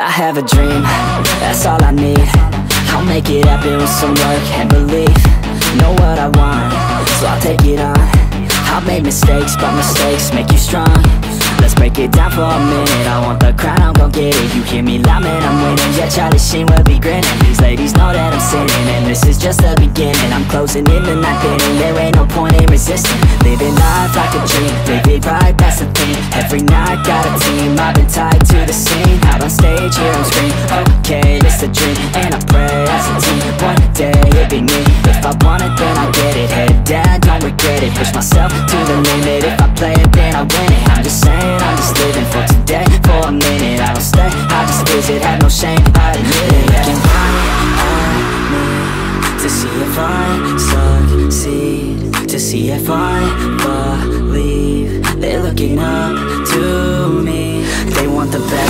I have a dream, that's all I need. I'll make it happen with some work and belief. Know what I want, so I'll take it on. I've made mistakes, but mistakes make you strong. Let's break it down for a minute. I want the crown, I'm gon' get it. You hear me loud, man, I'm winning. Yeah, Charlie Sheen will be grinning. These ladies know that I'm sinning And this is just the beginning. I'm closing in the ninth inning There ain't no point in resisting. Living life like a dream it right, that's the thing. Every night, got a team. I've been tied to the scene. Out on stage, here I'm scream Okay, it's a dream And I pray as a team One day, it'll be me. If I want it, then I'll get it Head down, don't regret it. Push myself to the limit If I play it, then I win it. I'm just saying, I'm just living for today For a minute, I don't stay I just visit, have no shame I admit it. Looking right at me To see if I succeed To see if I believe. They're looking up to me. They want the best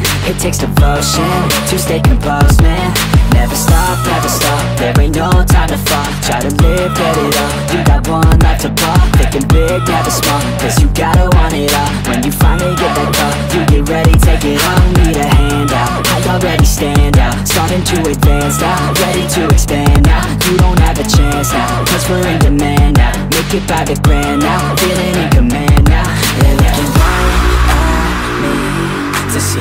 It takes devotion to stay composed, man. Never stop, never stop, there ain't no time to fall. Try to live, get it up, you got one life to pop Thinking big, never small, cause you gotta want it all. When you finally get that call, you get ready, take it on Need a hand out, I already stand out. Starting to advance now, ready to expand now. You don't have a chance now, cause we're in demand now. Make it by the grand now, feeling